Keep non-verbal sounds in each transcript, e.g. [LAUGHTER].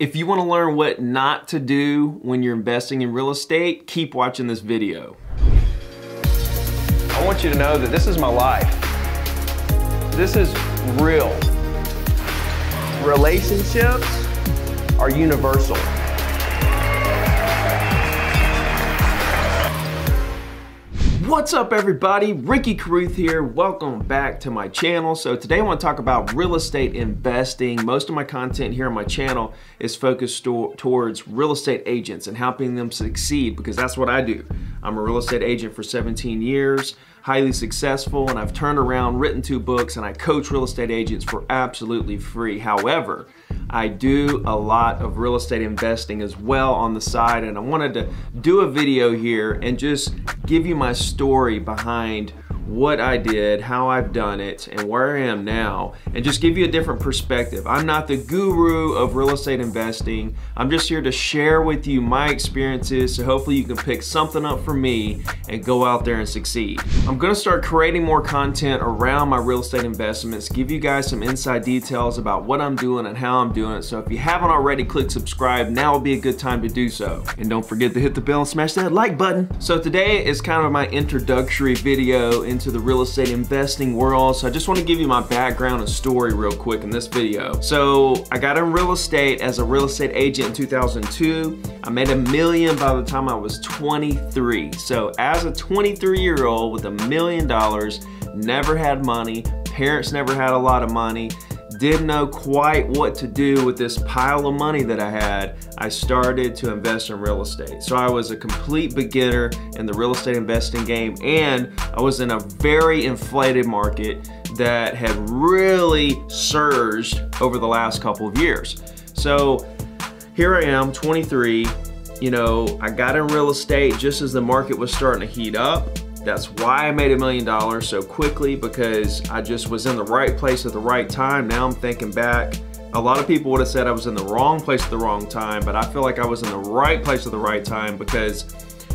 If you want to learn what not to do when you're investing in real estate, keep watching this video. I want you to know that this is my life. This is real. Relationships are universal. What's up everybody? Ricky Carruth here. Welcome back to my channel. So today I want to talk about real estate investing. Most of my content here on my channel is focused to towards real estate agents and helping them succeed because that's what I do. I'm a real estate agent for 17 years highly successful and I've turned around, written two books, and I coach real estate agents for absolutely free. However, I do a lot of real estate investing as well on the side and I wanted to do a video here and just give you my story behind what I did, how I've done it, and where I am now, and just give you a different perspective. I'm not the guru of real estate investing. I'm just here to share with you my experiences so hopefully you can pick something up from me and go out there and succeed. I'm gonna start creating more content around my real estate investments, give you guys some inside details about what I'm doing and how I'm doing it. So if you haven't already, click subscribe. Now would be a good time to do so. And don't forget to hit the bell and smash that like button. So today is kind of my introductory video into the real estate investing world. So I just want to give you my background and story real quick in this video. So I got in real estate as a real estate agent in 2002. I made a million by the time I was 23. So as a 23 year old with a million dollars, never had money, parents never had a lot of money, didn't know quite what to do with this pile of money that I had, I started to invest in real estate. So I was a complete beginner in the real estate investing game and I was in a very inflated market that had really surged over the last couple of years. So here I am, 23, you know, I got in real estate just as the market was starting to heat up. That's why I made a million dollars so quickly because I just was in the right place at the right time. Now I'm thinking back, a lot of people would have said I was in the wrong place at the wrong time, but I feel like I was in the right place at the right time because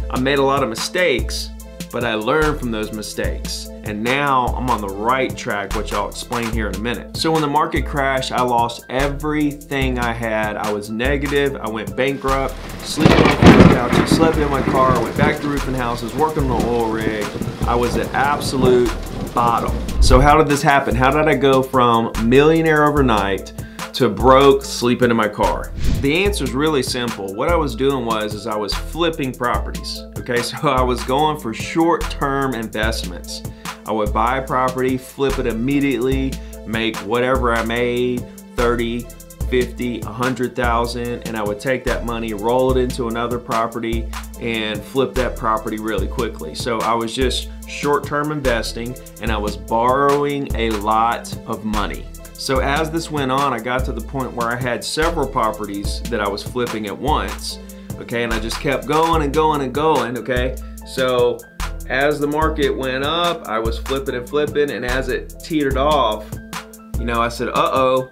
I made a lot of mistakes, but I learned from those mistakes. And now I'm on the right track, which I'll explain here in a minute. So when the market crashed, I lost everything I had. I was negative, I went bankrupt, sleeping on the couch, slept in my car, went back to roofing houses, working on the oil rig. I was at absolute bottom. So how did this happen? How did I go from millionaire overnight to broke sleeping in my car? The answer is really simple. What I was doing was is I was flipping properties. Okay, [LAUGHS] so I was going for short-term investments. I would buy a property, flip it immediately, make whatever I made, 30, 50, 100,000, and I would take that money, roll it into another property, and flip that property really quickly. So I was just short-term investing, and I was borrowing a lot of money. So as this went on, I got to the point where I had several properties that I was flipping at once, okay? And I just kept going and going and going, okay? So as the market went up, I was flipping and flipping, and as it teetered off, you know, I said, uh-oh,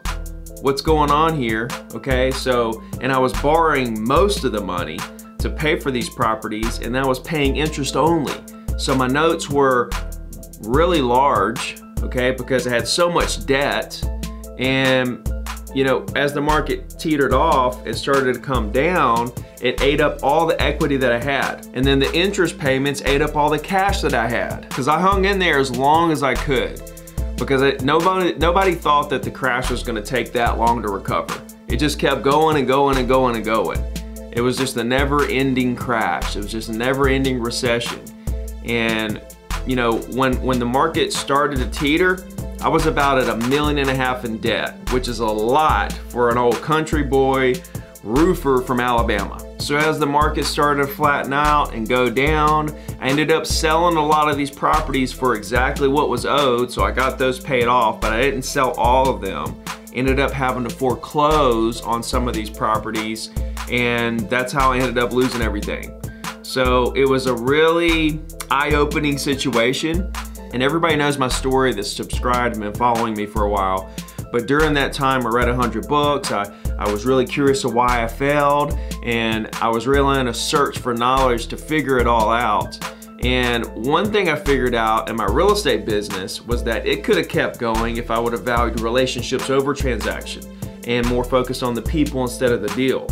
what's going on here, okay? So, and I was borrowing most of the money to pay for these properties, and I was paying interest only. So my notes were really large, okay, because I had so much debt and you know, as the market teetered off, it started to come down, it ate up all the equity that I had. And then the interest payments ate up all the cash that I had. Because I hung in there as long as I could. Because it, nobody, nobody thought that the crash was gonna take that long to recover. It just kept going and going and going and going. It was just a never ending crash. It was just a never ending recession. And you know, when, when the market started to teeter, I was about at a million and a half in debt, which is a lot for an old country boy roofer from Alabama. So as the market started to flatten out and go down, I ended up selling a lot of these properties for exactly what was owed, so I got those paid off, but I didn't sell all of them. Ended up having to foreclose on some of these properties, and that's how I ended up losing everything. So it was a really eye-opening situation and everybody knows my story that's subscribed and been following me for a while. But during that time, I read 100 books. I, I was really curious of why I failed, and I was really in a search for knowledge to figure it all out. And one thing I figured out in my real estate business was that it could have kept going if I would have valued relationships over transaction. and more focused on the people instead of the deal.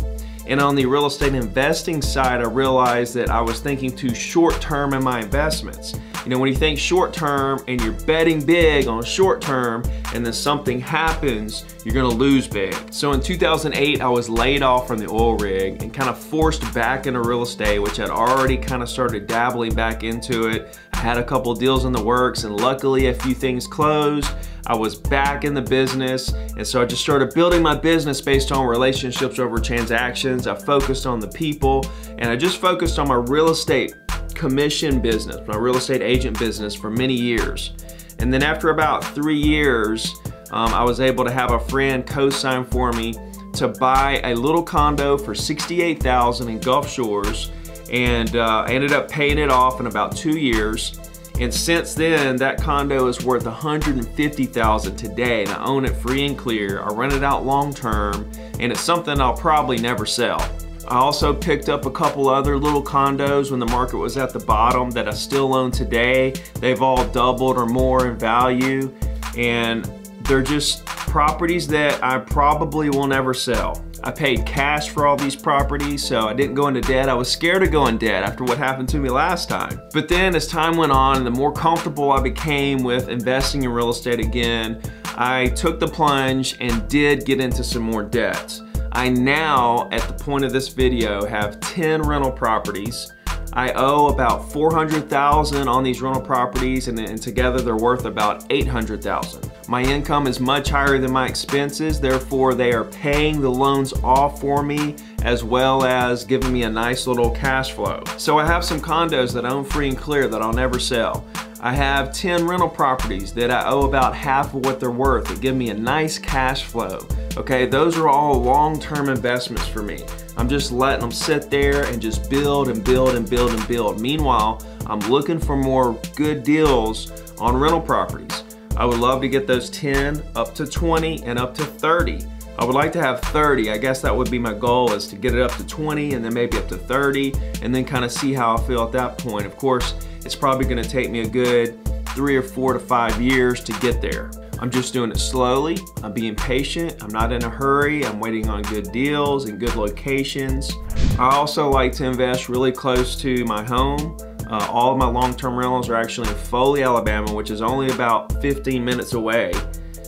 And on the real estate investing side, I realized that I was thinking too short term in my investments. You know, when you think short term and you're betting big on short term and then something happens, you're gonna lose big. So in 2008, I was laid off from the oil rig and kind of forced back into real estate, which I'd already kind of started dabbling back into it. I had a couple deals in the works and luckily a few things closed. I was back in the business. And so I just started building my business based on relationships over transactions. I focused on the people and I just focused on my real estate commission business, my real estate agent business for many years. And then after about three years, um, I was able to have a friend co-sign for me to buy a little condo for 68,000 in Gulf Shores and uh, I ended up paying it off in about two years. And since then, that condo is worth 150,000 today and I own it free and clear. I rent it out long term and it's something I'll probably never sell. I also picked up a couple other little condos when the market was at the bottom that I still own today. They've all doubled or more in value and they're just properties that I probably will never sell. I paid cash for all these properties, so I didn't go into debt. I was scared of going debt after what happened to me last time. But then as time went on, and the more comfortable I became with investing in real estate again, I took the plunge and did get into some more debt. I now, at the point of this video, have 10 rental properties. I owe about 400,000 on these rental properties and, and together they're worth about 800,000. My income is much higher than my expenses, therefore they are paying the loans off for me as well as giving me a nice little cash flow. So I have some condos that I own free and clear that I'll never sell. I have 10 rental properties that I owe about half of what they're worth that give me a nice cash flow. Okay, those are all long-term investments for me. I'm just letting them sit there and just build and build and build and build. Meanwhile, I'm looking for more good deals on rental properties. I would love to get those 10 up to 20 and up to 30. I would like to have 30. I guess that would be my goal is to get it up to 20 and then maybe up to 30 and then kind of see how I feel at that point. Of course, it's probably gonna take me a good three or four to five years to get there. I'm just doing it slowly. I'm being patient. I'm not in a hurry. I'm waiting on good deals and good locations. I also like to invest really close to my home. Uh, all of my long-term rentals are actually in Foley, Alabama, which is only about 15 minutes away.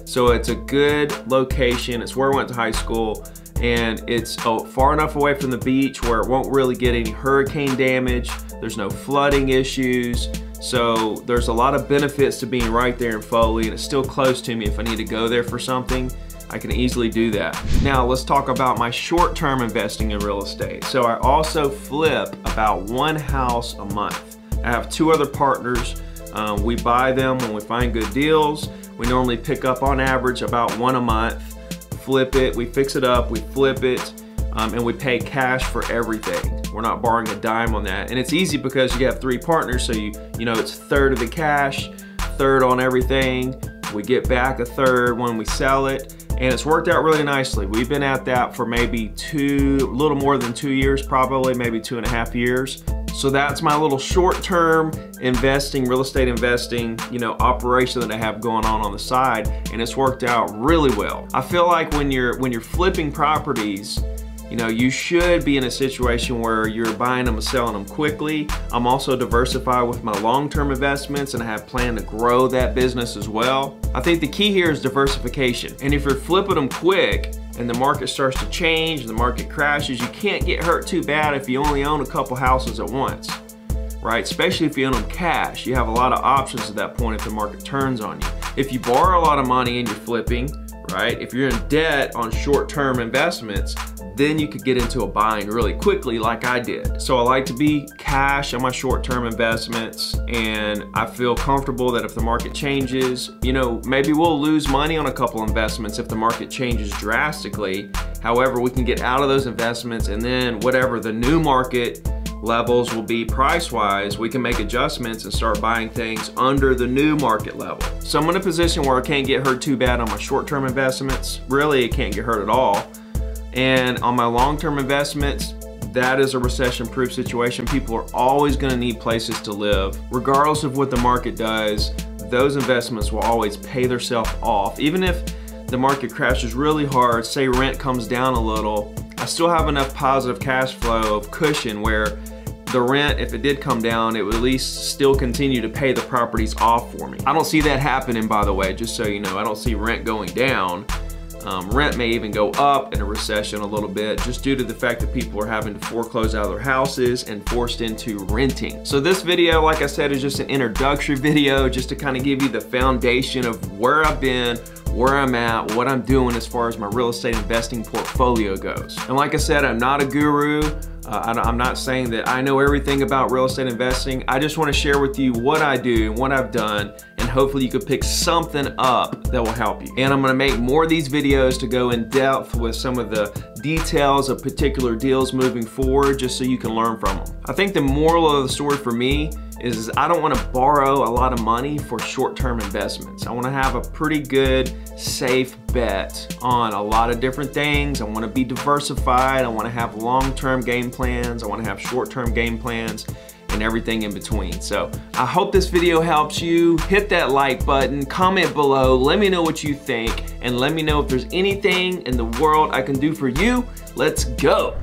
So it's a good location. It's where I went to high school and it's oh, far enough away from the beach where it won't really get any hurricane damage. There's no flooding issues. So there's a lot of benefits to being right there in Foley and it's still close to me if I need to go there for something. I can easily do that. Now let's talk about my short-term investing in real estate. So I also flip about one house a month. I have two other partners. Um, we buy them when we find good deals. We normally pick up on average about one a month, flip it, we fix it up, we flip it, um, and we pay cash for everything. We're not borrowing a dime on that. And it's easy because you have three partners, so you, you know, it's third of the cash, third on everything. We get back a third when we sell it and it's worked out really nicely. We've been at that for maybe two, a little more than two years, probably maybe two and a half years. So that's my little short-term investing, real estate investing, you know, operation that I have going on on the side, and it's worked out really well. I feel like when you're when you're flipping properties, you know, you should be in a situation where you're buying them and selling them quickly. I'm also diversified with my long-term investments and I have planned to grow that business as well. I think the key here is diversification. And if you're flipping them quick and the market starts to change and the market crashes, you can't get hurt too bad if you only own a couple houses at once right? Especially if you own them cash. You have a lot of options at that point if the market turns on you. If you borrow a lot of money and you're flipping, right? If you're in debt on short-term investments, then you could get into a bind really quickly like I did. So I like to be cash on my short-term investments and I feel comfortable that if the market changes, you know, maybe we'll lose money on a couple investments if the market changes drastically. However, we can get out of those investments and then whatever the new market levels will be price-wise, we can make adjustments and start buying things under the new market level. So I'm in a position where I can't get hurt too bad on my short-term investments. Really, it can't get hurt at all. And on my long-term investments, that is a recession-proof situation. People are always gonna need places to live. Regardless of what the market does, those investments will always pay themselves off. Even if the market crashes really hard, say rent comes down a little, I still have enough positive cash flow of cushion where the rent, if it did come down, it would at least still continue to pay the properties off for me. I don't see that happening, by the way, just so you know. I don't see rent going down. Um, rent may even go up in a recession a little bit just due to the fact that people are having to foreclose out of their houses and forced into renting. So this video, like I said, is just an introductory video just to kind of give you the foundation of where I've been, where I'm at, what I'm doing as far as my real estate investing portfolio goes. And like I said, I'm not a guru. Uh, I'm not saying that I know everything about real estate investing. I just want to share with you what I do and what I've done and hopefully you could pick something up that will help you. And I'm gonna make more of these videos to go in depth with some of the details of particular deals moving forward just so you can learn from them. I think the moral of the story for me is I don't want to borrow a lot of money for short-term investments. I want to have a pretty good, safe bet on a lot of different things. I want to be diversified. I want to have long-term game plans. I want to have short-term game plans and everything in between. So I hope this video helps you. Hit that like button, comment below, let me know what you think, and let me know if there's anything in the world I can do for you. Let's go.